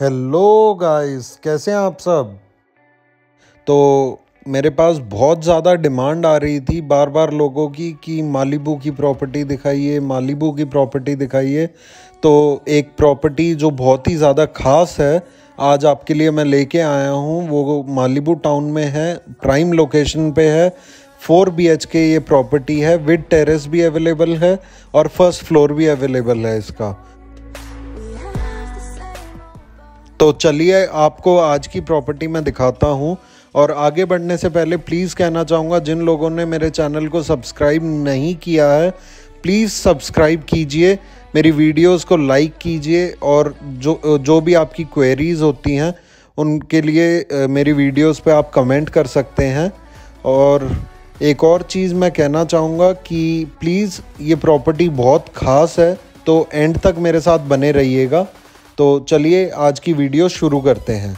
Hello guys, कैसे हैं आप सब? तो मेरे पास बहुत ज़्यादा डिमांड आ रही थी बार बार लोगों की कि मालिबू की प्रॉपर्टी दिखाइए, मालिबू की प्रॉपर्टी दिखाइए। तो एक प्रॉपर्टी जो बहुत ही ज़्यादा ख़ास है, आज आपके लिए मैं लेके आया हूँ। वो मालिबू टाउन में है, प्राइम लोकेशन पे है। फोर बी एच के ये प्रॉपर्टी है, विद टेरेस भी अवेलेबल है और फ़र्स्ट फ्लोर भी अवेलेबल है इसका। तो चलिए आपको आज की प्रॉपर्टी मैं दिखाता हूँ। और आगे बढ़ने से पहले प्लीज़ कहना चाहूँगा, जिन लोगों ने मेरे चैनल को सब्सक्राइब नहीं किया है प्लीज़ सब्सक्राइब कीजिए, मेरी वीडियोस को लाइक कीजिए, और जो जो भी आपकी क्वेरीज़ होती हैं, उनके लिए मेरी वीडियोस पे आप कमेंट कर सकते हैं। और एक और चीज़ मैं कहना चाहूँगा कि प्लीज़ ये प्रॉपर्टी बहुत ख़ास है तो एंड तक मेरे साथ बने रहिएगा। तो चलिए आज की वीडियो शुरू करते हैं।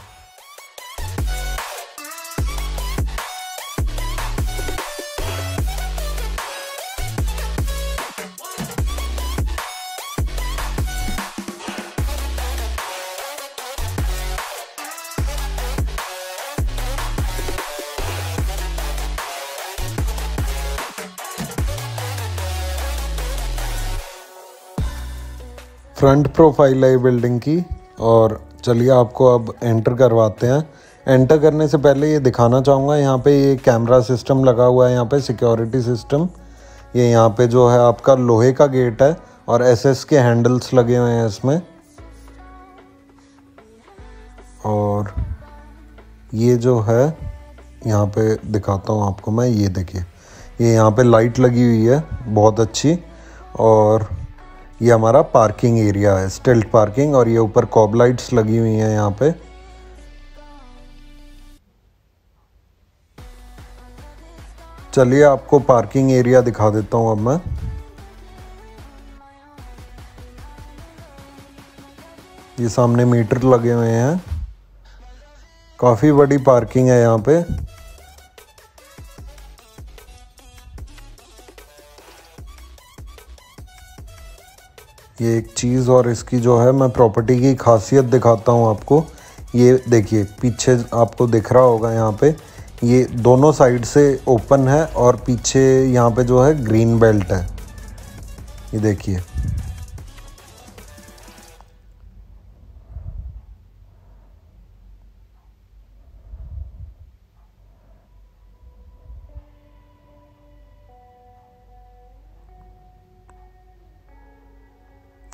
फ्रंट प्रोफ़ाइल है बिल्डिंग की और चलिए आपको अब एंटर करवाते हैं। एंटर करने से पहले ये दिखाना चाहूँगा, यहाँ पे ये कैमरा सिस्टम लगा हुआ है, यहाँ पे सिक्योरिटी सिस्टम। ये यहाँ पे जो है आपका लोहे का गेट है और एसएस के हैंडल्स लगे हुए हैं इसमें। और ये जो है, यहाँ पे दिखाता हूँ आपको मैं, ये देखिए। ये यहाँ पे लाइट लगी हुई है, बहुत अच्छी। और ये हमारा पार्किंग एरिया है स्टिल्ट पार्किंग और ये ऊपर कॉब लाइट्स लगी हुई हैं यहाँ पे। चलिए आपको पार्किंग एरिया दिखा देता हूँ अब मैं। ये सामने मीटर लगे हुए हैं। काफ़ी बड़ी पार्किंग है यहाँ पे। ये एक चीज़ और इसकी जो है मैं प्रॉपर्टी की खासियत दिखाता हूँ आपको। ये देखिए, पीछे आपको दिख रहा होगा यहाँ पे, ये दोनों साइड से ओपन है और पीछे यहाँ पे जो है ग्रीन बेल्ट है। ये देखिए।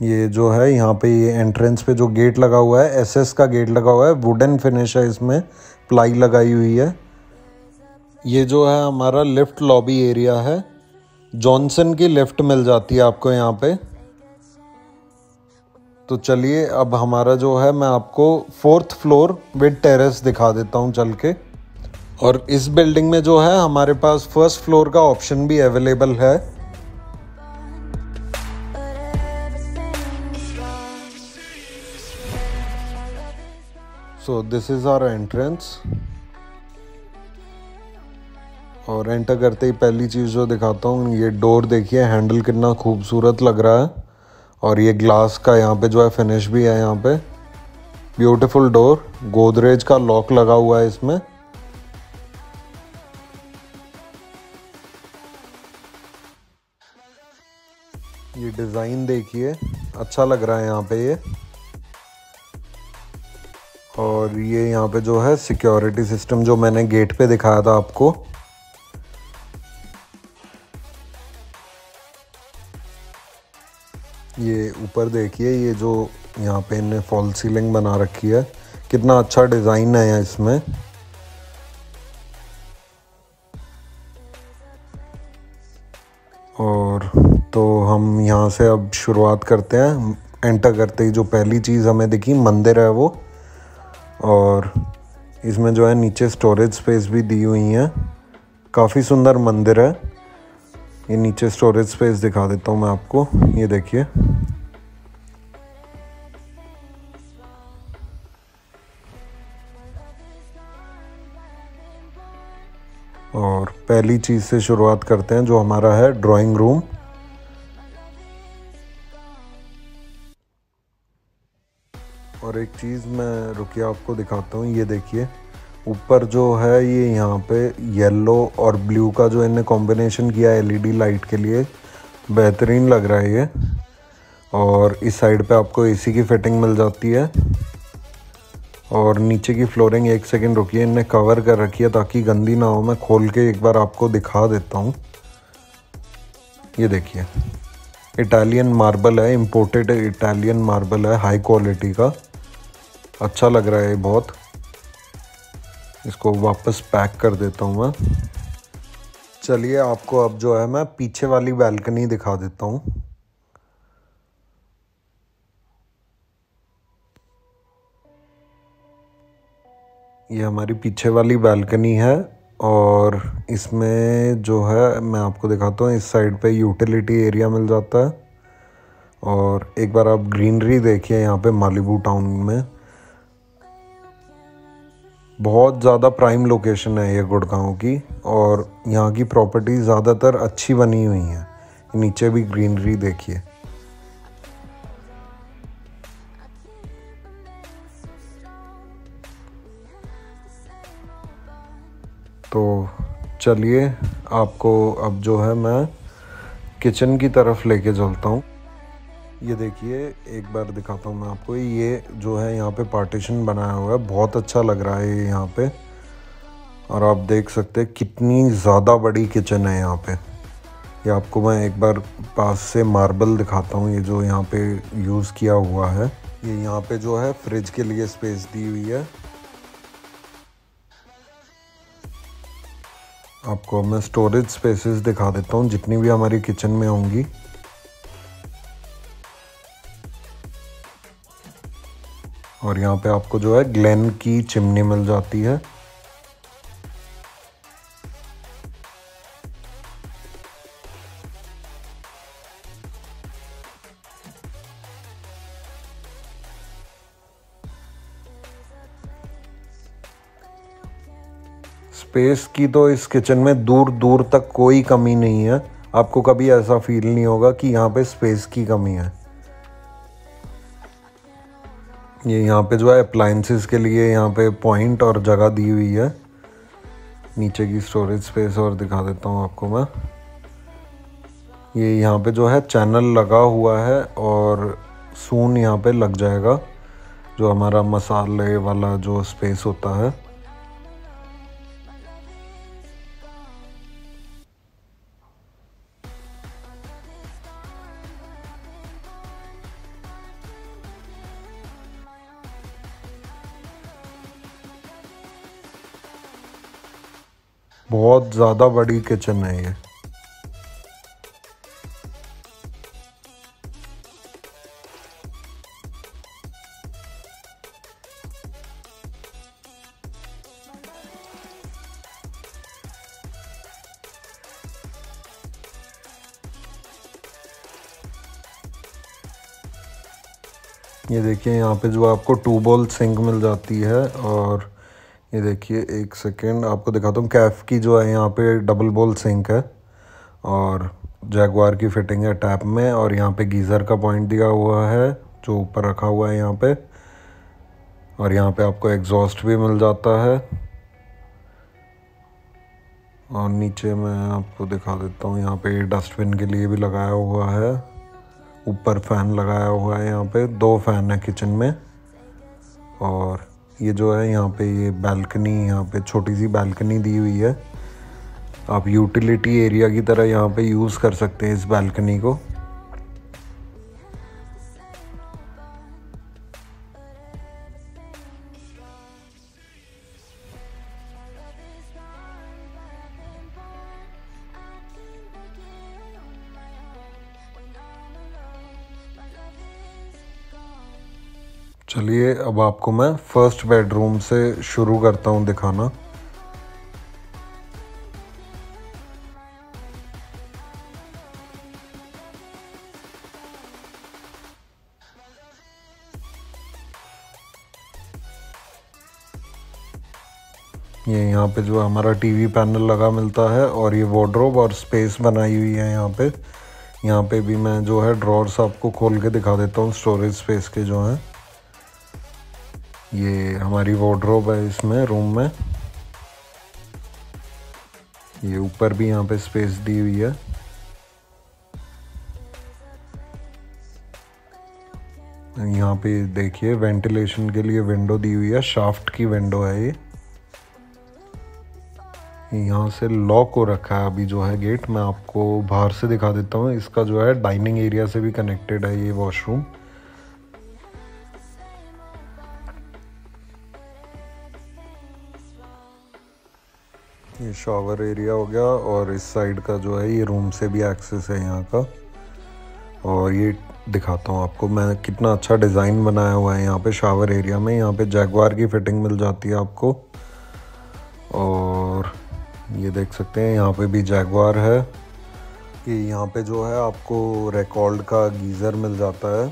ये जो है, यहाँ पे ये एंट्रेंस पे जो गेट लगा हुआ है एसएस का गेट लगा हुआ है वुडन फिनिश है इसमें प्लाई लगाई हुई है। ये जो है हमारा लिफ्ट लॉबी एरिया है। जॉनसन की लिफ्ट मिल जाती है आपको यहाँ पे। तो चलिए, अब हमारा जो है, मैं आपको फोर्थ फ्लोर विद टेरेस दिखा देता हूँ चल के। और इस बिल्डिंग में जो है, हमारे पास फ़र्स्ट फ्लोर का ऑप्शन भी अवेलेबल है। So this is our entrance और एंटर करते ही पहली चीज़ जो दिखाता हूँ, ये डोर देखिए हैंडल कितना खूबसूरत लग रहा है। और ये ग्लास का यहाँ पे जो है फिनिश भी है यहाँ पे। ब्यूटीफुल डोर गोदरेज का लॉक लगा हुआ है इसमें। ये डिज़ाइन देखिए अच्छा लग रहा है यहाँ पे ये। और ये यहाँ पे जो है सिक्योरिटी सिस्टम जो मैंने गेट पे दिखाया था आपको। ये ऊपर देखिए, ये जो यहाँ पे इन्हें फॉल सीलिंग बना रखी है। कितना अच्छा डिज़ाइन है इसमें। और तो हम यहाँ से अब शुरुआत करते हैं। एंटर करते ही जो पहली चीज़ हमें दिखी, मंदिर है वो। और इसमें जो है नीचे स्टोरेज स्पेस भी दी हुई है। काफ़ी सुंदर मंदिर है। ये नीचे स्टोरेज स्पेस दिखा देता हूँ मैं आपको। ये देखिए। और पहली चीज़ से शुरुआत करते हैं जो हमारा है ड्राइंग रूम और एक चीज़ मैं रुकिए, आपको दिखाता हूँ, ये देखिए, ऊपर जो है ये यहाँ पे येलो और ब्लू का जो इन्हें कॉम्बिनेशन किया है एलईडी लाइट के लिए, बेहतरीन लग रहा है ये। और इस साइड पे आपको एसी की फिटिंग मिल जाती है। और नीचे की फ्लोरिंग एक सेकंड रुकिए इन्हें कवर कर रखी है ताकि गंदी ना हो। मैं खोल के एक बार आपको दिखा देता हूँ। ये देखिए इटालियन मार्बल है इम्पोर्टेड इटालियन मार्बल है हाई क्वालिटी का। अच्छा लग रहा है बहुत। इसको वापस पैक कर देता हूँ मैं। चलिए, आपको अब जो है मैं पीछे वाली बैल्कनी दिखा देता हूँ। ये हमारी पीछे वाली बैल्कनी है और इसमें जो है मैं आपको दिखाता हूँ, इस साइड पे यूटिलिटी एरिया मिल जाता है। और एक बार आप ग्रीनरी देखिए, यहाँ पे मालीबू टाउन में। बहुत ज़्यादा प्राइम लोकेशन है ये गुड़गांव की और यहाँ की प्रॉपर्टी ज़्यादातर अच्छी बनी हुई हैं। नीचे भी ग्रीनरी देखिए। तो चलिए, आपको अब जो है मैं किचन की तरफ़ लेके चलता हूँ। ये देखिए, एक बार दिखाता हूँ मैं आपको। ये जो है यहाँ पे पार्टीशन बनाया हुआ है। बहुत अच्छा लग रहा है ये यहाँ पे। और आप देख सकते हैं कितनी ज़्यादा बड़ी किचन है यहाँ पे। ये आपको मैं एक बार पास से मार्बल दिखाता हूँ। ये जो यहाँ पे यूज़ किया हुआ है। ये यहाँ पे जो है फ्रिज के लिए स्पेस दी हुई है। आपको मैं स्टोरेज स्पेसेस दिखा देता हूँ। जितनी भी हमारी किचन में होंगी। और यहाँ पे आपको जो है ग्लेन की चिमनी मिल जाती है। स्पेस की तो इस किचन में दूर दूर तक कोई कमी नहीं है। आपको कभी ऐसा फील नहीं होगा कि यहाँ पे स्पेस की कमी है। ये यहाँ पे जो है अप्लाइंसेस के लिए यहाँ पे पॉइंट और जगह दी हुई है। नीचे की स्टोरेज स्पेस और दिखा देता हूँ आपको मैं। ये यहाँ पे जो है चैनल लगा हुआ है और सून यहाँ पे लग जाएगा। जो हमारा मसाले वाला जो स्पेस होता है। बहुत ज़्यादा बड़ी किचन है ये। ये देखिए, यहाँ पे जो आपको टू बॉल सिंक मिल जाती है और ये देखिए, एक सेकेंड आपको दिखाता हूँ, कैफ़ की जो है यहाँ पे डबल बोल सिंक है और जैगवार की फिटिंग है टैप में और यहाँ पे गीज़र का पॉइंट दिया हुआ है जो ऊपर रखा हुआ है यहाँ पे और यहाँ पे आपको एग्जॉस्ट भी मिल जाता है और नीचे मैं आपको दिखा देता हूँ, यहाँ पे डस्टबिन के लिए भी लगाया हुआ है, ऊपर फ़ैन लगाया हुआ है यहाँ पे, दो फ़ैन है किचन में और ये जो है यहाँ पे ये बालकनी यहाँ पे छोटी सी बालकनी दी हुई है। आप यूटिलिटी एरिया की तरह यहाँ पे यूज़ कर सकते हैं इस बालकनी को। चलिए, अब आपको मैं फ़र्स्ट बेडरूम से शुरू करता हूँ दिखाना। ये यहाँ पे जो हमारा टीवी पैनल लगा मिलता है और ये वार्ड्रोब और स्पेस बनाई हुई है यहाँ पे। यहाँ पे भी मैं जो है ड्रॉर्स आपको खोल के दिखा देता हूँ स्टोरेज स्पेस के जो हैं। ये हमारी वार्ड्रोब है इसमें रूम में। ये ऊपर भी यहाँ पे स्पेस दी हुई है। यहाँ पे देखिए वेंटिलेशन के लिए विंडो दी हुई है शाफ्ट की विंडो है ये। यहाँ से लॉक हो रखा है अभी जो है गेट मैं आपको बाहर से दिखा देता हूँ, इसका जो है डाइनिंग एरिया से भी कनेक्टेड है ये वॉशरूम शॉवर एरिया हो गया और इस साइड का जो है, ये रूम से भी एक्सेस है यहाँ का। और ये दिखाता हूँ आपको, मैं कितना अच्छा डिज़ाइन बनाया हुआ है यहाँ पे शावर एरिया में। यहाँ पे जैगवार की फिटिंग मिल जाती है आपको। और ये देख सकते हैं, यहाँ पे भी जैगवार है। ये यहाँ पे जो है, आपको रिकॉर्ड का गीज़र मिल जाता है।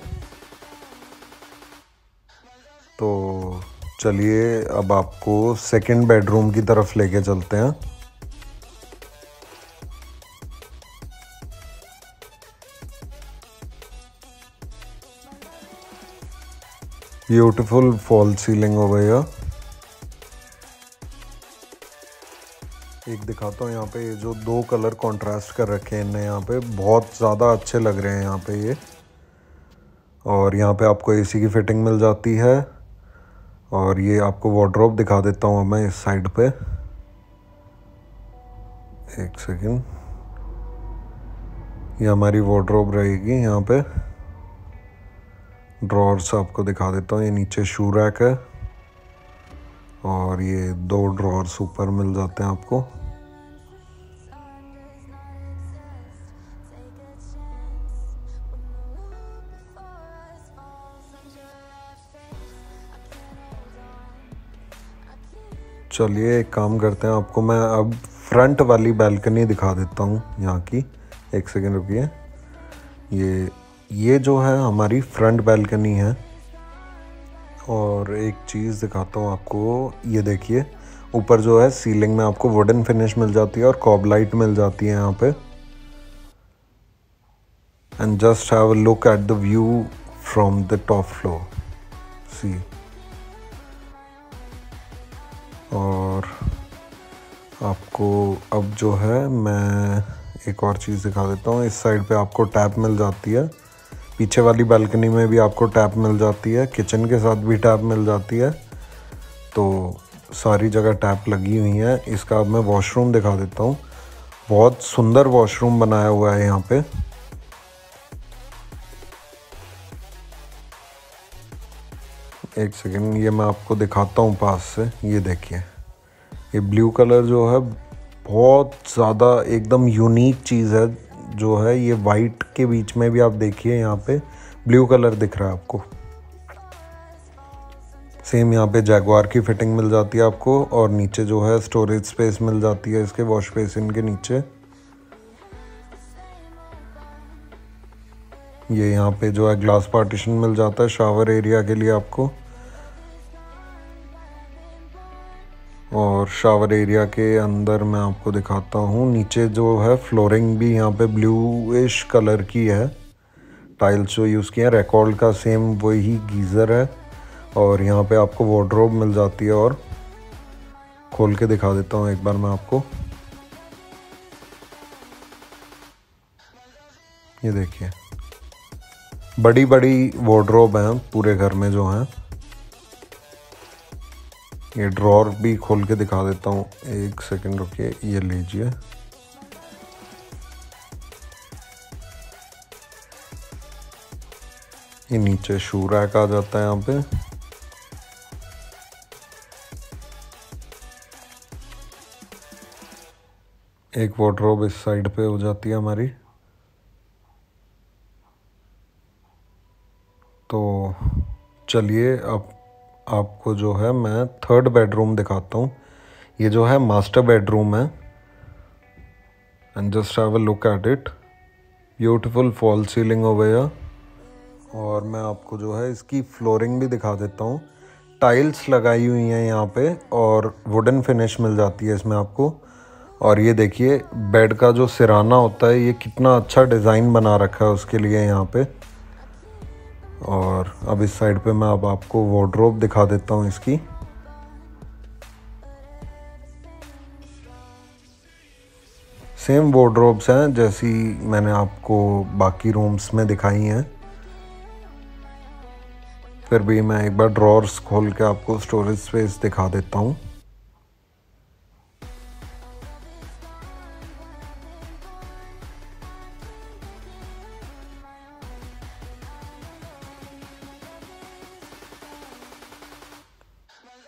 तो चलिए, अब आपको सेकंड बेडरूम की तरफ़ लेके चलते हैं। फॉल सीलिंग हो गई है। एक दिखाता हूँ यहाँ पे, ये जो दो कलर कंट्रास्ट कर रखे हैं इनने यहाँ पे, बहुत ज़्यादा अच्छे लग रहे हैं यहाँ पे ये। और यहाँ पे आपको एसी की फिटिंग मिल जाती है। और ये आपको वार्ड्रोब दिखा देता हूँ मैं इस साइड पे। एक सेकेंड ये हमारी वार्ड्रोब रहेगी यहाँ पे। ड्रॉर्स आपको दिखा देता हूँ। ये नीचे शू रैक है और ये दो ड्रॉर्स ऊपर मिल जाते हैं आपको। चलिए एक काम करते हैं आपको। मैं अब फ्रंट वाली बैल्कनी दिखा देता हूँ यहाँ की। एक सेकेंड रुकिए। ये ये जो है हमारी फ्रंट बैल्कनी है। और एक चीज़ दिखाता हूँ आपको, ये देखिए, ऊपर जो है सीलिंग में आपको वुडन फिनिश मिल जाती है और कॉब लाइट मिल जाती है यहाँ पे। And just have a look at the view from the top floor see और आपको अब जो है, मैं एक और चीज़ दिखा देता हूँ। इस साइड पे आपको टैप मिल जाती है। पीछे वाली बालकनी में भी आपको टैप मिल जाती है, किचन के साथ भी टैप मिल जाती है। तो सारी जगह टैप लगी हुई है। इसका अब मैं वॉशरूम दिखा देता हूँ। बहुत सुंदर वॉशरूम बनाया हुआ है यहाँ पे। एक सेकेंड ये मैं आपको दिखाता हूँ पास से। ये देखिए। ये ब्लू कलर जो है, बहुत ज़्यादा एकदम यूनिक चीज़ है। जो है ये वाइट के बीच में भी आप देखिए यहाँ पे ब्लू कलर दिख रहा है आपको। सेम यहाँ पे जैगवार की फिटिंग मिल जाती है आपको और नीचे जो है स्टोरेज स्पेस मिल जाती है इसके वॉश बेसिन के नीचे। ये यहाँ पे जो है ग्लास पार्टीशन मिल जाता है शावर एरिया के लिए आपको। और शावर एरिया के अंदर मैं आपको दिखाता हूँ। नीचे जो है फ्लोरिंग भी यहाँ पे ब्लूइश कलर की है। टाइल्स जो यूज़ किए हैं रिकॉर्ड का सेम वही गीज़र है। और यहाँ पे आपको वार्ड्रोब मिल जाती है और खोल के दिखा देता हूँ एक बार मैं आपको। ये देखिए बड़ी बड़ी वार्ड्रोब हैं पूरे घर में जो हैं। ये ड्रॉर भी खोल के दिखा देता हूँ। एक सेकंड रुकिए, ये लीजिए। ये नीचे शू रैक आ जाता है यहाँ पे। एक वार्ड्रोब इस साइड पे हो जाती है हमारी। तो चलिए, अब आपको जो है मैं थर्ड बेडरूम दिखाता हूँ। ये जो है मास्टर बेडरूम है। And just have a look at it beautiful fall ceiling हो गया और मैं आपको जो है इसकी फ्लोरिंग भी दिखा देता हूँ। टाइल्स लगाई हुई हैं यहाँ पे और वुडन फिनिश मिल जाती है इसमें आपको। और ये देखिए बेड का जो सिराना होता है, ये कितना अच्छा डिज़ाइन बना रखा है उसके लिए यहाँ पे। और अब इस साइड पे मैं अब आपको वार्ड्रोब दिखा देता हूँ इसकी। सेम वार्ड्रोब्स हैं जैसी मैंने आपको बाकी रूम्स में दिखाई हैं। फिर भी मैं एक बार ड्रॉर्स खोल के आपको स्टोरेज स्पेस दिखा देता हूँ।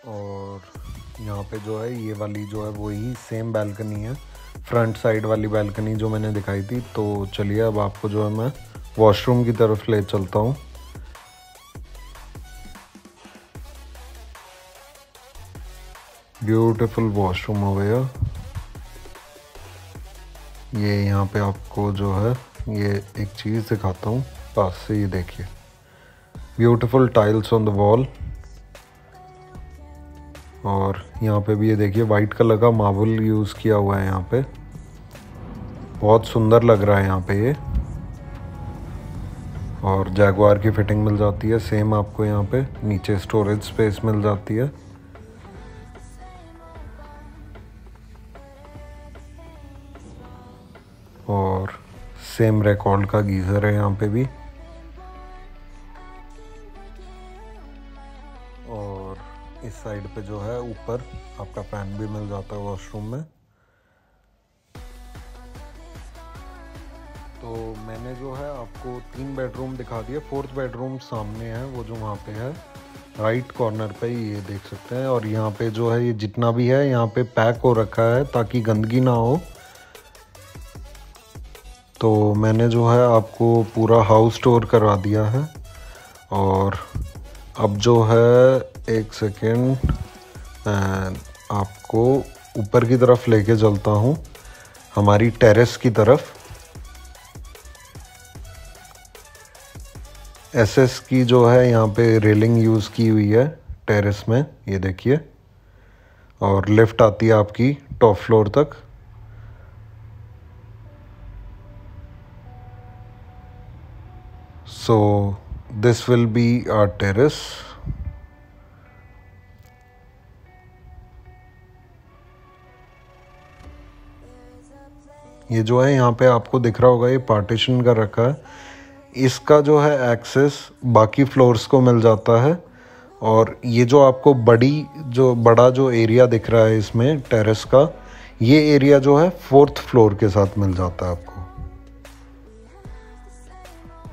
और यहाँ पे जो है, ये वाली जो है वही सेम बैल्कनी है। फ्रंट साइड वाली बैल्कनी जो मैंने दिखाई थी। तो चलिए, अब आपको जो है, मैं वॉशरूम की तरफ़ ले चलता हूँ। ब्यूटीफुल वॉशरूम हो गया ये यहाँ पे आपको जो है, ये एक चीज़ दिखाता हूँ। पास से ये देखिए। Beautiful tiles on the wall और यहाँ पे भी ये देखिए वाइट कलर का मार्बल यूज़ किया हुआ है यहाँ पे। बहुत सुंदर लग रहा है यहाँ पे ये। और जैगवार की फिटिंग मिल जाती है सेम आपको यहाँ पे नीचे स्टोरेज स्पेस मिल जाती है। और सेम रिकॉर्ड का गीज़र है यहाँ पे भी। पे जो है ऊपर आपका फ़ैन भी मिल जाता है वॉशरूम में। तो मैंने जो है आपको तीन बेडरूम दिखा दिए। फोर्थ बेडरूम सामने है, वो जो वहाँ पे है राइट कॉर्नर पे ये देख सकते हैं। और यहाँ पे जो है ये जितना भी है, यहाँ पे पैक हो रखा है ताकि गंदगी ना हो। तो मैंने जो है आपको पूरा हाउस स्टोर करवा दिया है। और अब जो है, एक सेकेंड आपको ऊपर की तरफ़ लेके चलता हूँ, हमारी टेरेस की तरफ़। एसएस की जो है, यहाँ पे रेलिंग यूज़ की हुई है टेरेस में, ये देखिए। और लिफ्ट आती है आपकी टॉप फ्लोर तक। So this will be our terrace ये जो है यहाँ पे आपको दिख रहा होगा, ये पार्टीशन का रखा है। इसका जो है एक्सेस बाकी फ्लोर्स को मिल जाता है। और ये जो आपको बड़ी, जो बड़ा जो एरिया दिख रहा है इसमें टेरेस का, ये एरिया जो है फोर्थ फ्लोर के साथ मिल जाता है आपको।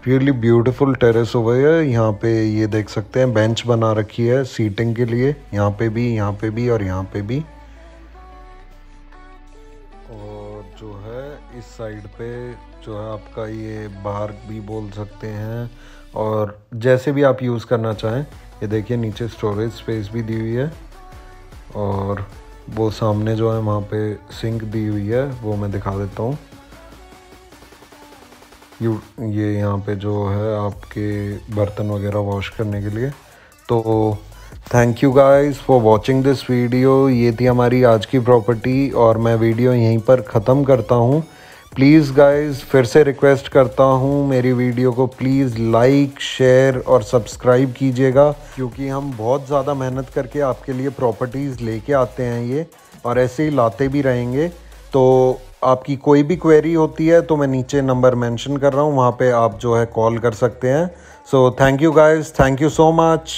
रियली ब्यूटीफुल टेरेस हो गई है यहाँ पे ये देख सकते हैं बेंच बना रखी है सीटिंग के लिए। यहाँ पे भी, यहाँ पे भी और यहाँ पे भी। साइड पे जो है आपका ये बार भी बोल सकते हैं। और जैसे भी आप यूज़ करना चाहें, ये देखिए नीचे स्टोरेज स्पेस भी दी हुई है। और वो सामने जो है वहाँ पे सिंक दी हुई है, वो मैं दिखा देता हूँ। यू, ये यहाँ पे जो है आपके बर्तन वगैरह वॉश करने के लिए। तो thank you guys for watching this video ये थी हमारी आज की प्रॉपर्टी और मैं वीडियो यहीं पर ख़त्म करता हूँ। प्लीज़ गाइस फिर से रिक्वेस्ट करता हूँ मेरी वीडियो को प्लीज़ लाइक शेयर और सब्सक्राइब कीजिएगा, क्योंकि हम बहुत ज़्यादा मेहनत करके आपके लिए प्रॉपर्टीज़ लेके आते हैं ये, और ऐसे ही लाते भी रहेंगे। तो आपकी कोई भी क्वेरी होती है तो मैं नीचे नंबर मेंशन कर रहा हूँ, वहाँ पे आप जो है कॉल कर सकते हैं। So thank you guys thank you so much